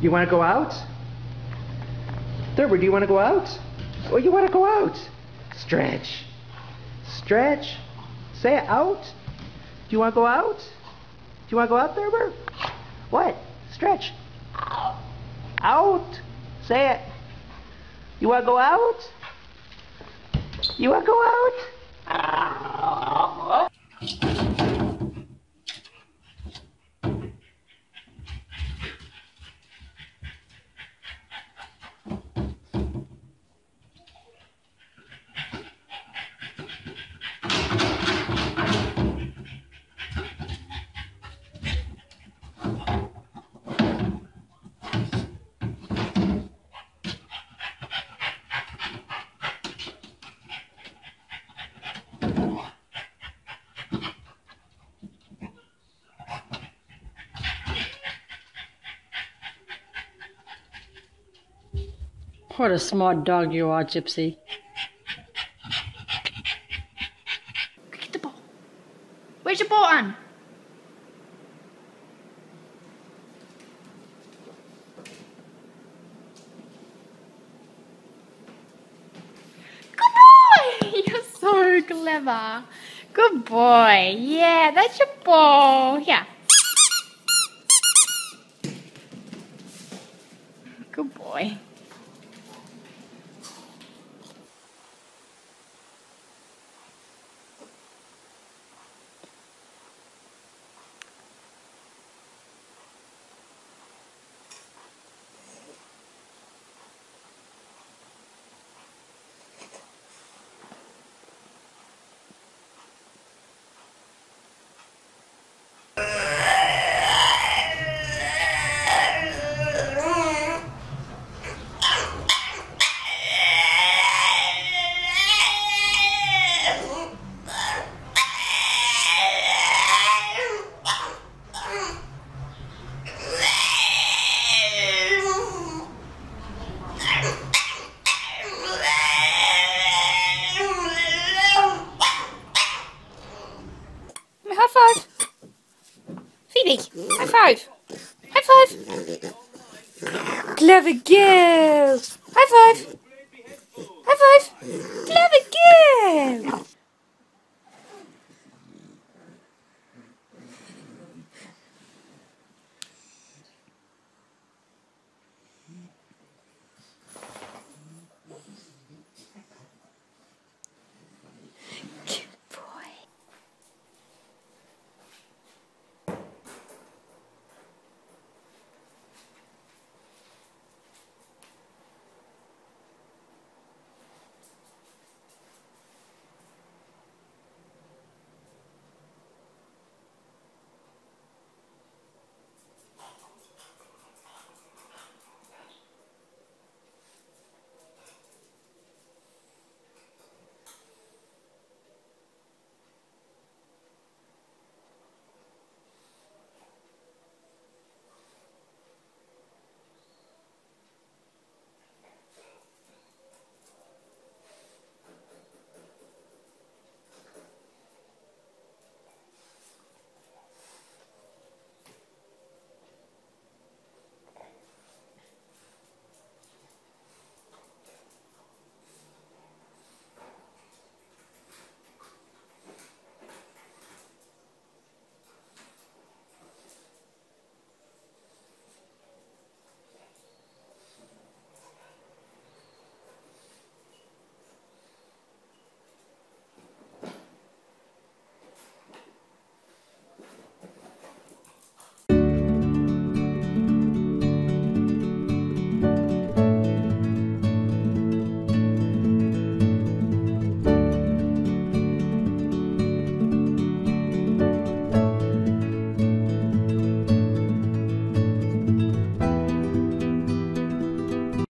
You want to go out? Thurber, do you want to go out? Oh, you want to go out? Stretch. Stretch. Say it out. Do you want to go out? Do you want to go out, Thurber? What? Stretch. Out. Say it. You want to go out? You want to go out? What a smart dog you are, Gypsy. Get the ball. Where's your ball, Anne? Good boy! You're so clever. Good boy. Yeah, that's your ball. Yeah. Good boy. five. Phoebe, high five. High five. Clever girl.